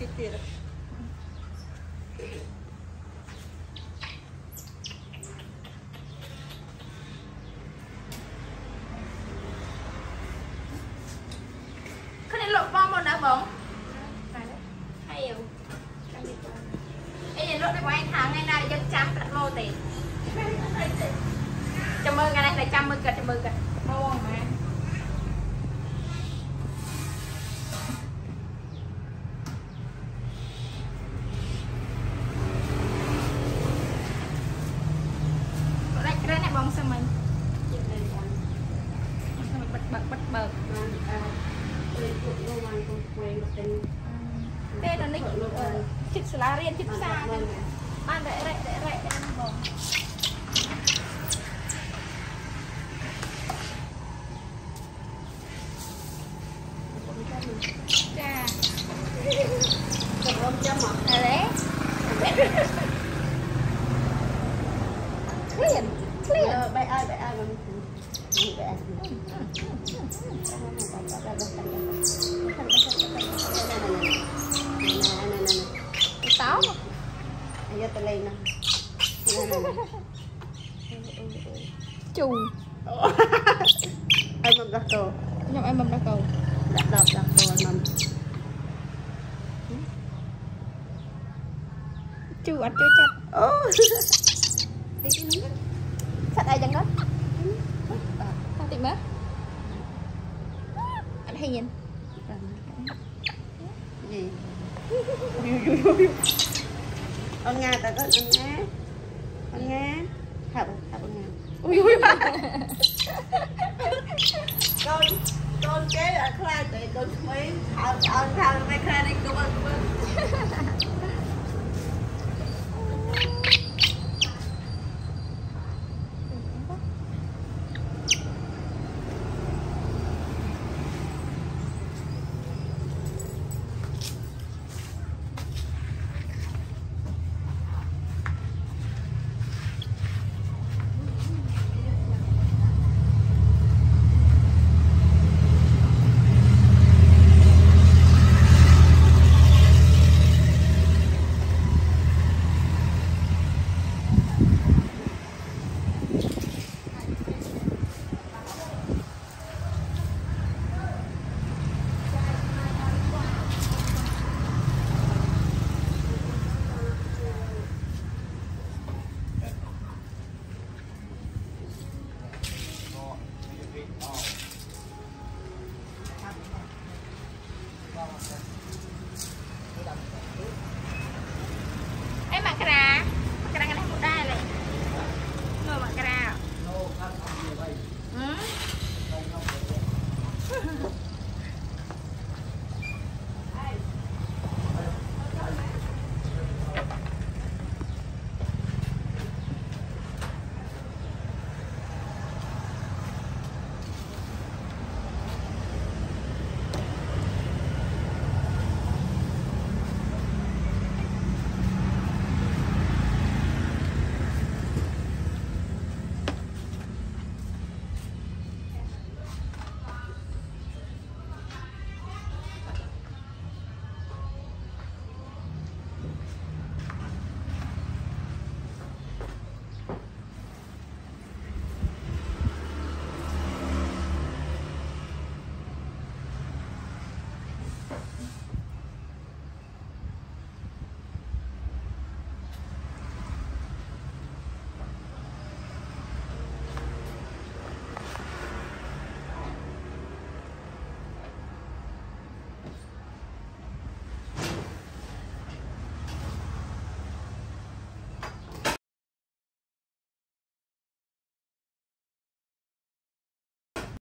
តិចទៀតគ្នាលក់បងមកណាបងហើយអីលក់ដល់បងឯងថាថ្ងៃណាយើងចាំប្រាក់ម៉ូទេចាំមើលថ្ងៃណាចាំមើលគាត់ចាំមើលគាត់បងម៉ែ ពេលដល់នេះជិតសាលារៀនជិតផ្សារបានតែរែករែកតាមបងចាក្រុមចាំមកអីឃ្លៀនឃ្លៀនបែកអើបែកអើបង táo mà giờ tôi lên nè chù em mầm đặt cờ nhưng em mầm đặt cờ đặt đập đặt cờ mầm chù ăn chưa chặt. Ô thấy cái nấm sạch ai chẳng có. តិចមើលអត់ហ៊ាននេះអង្ងាតើក៏អង្ងាអង្ងាថាបងថាបងអង្ងាអូយអូយកូនកូនគេអត់ខ្លាចទេកូនក្មេងថើបអន់ថើបមិនខ្លាចទេកូន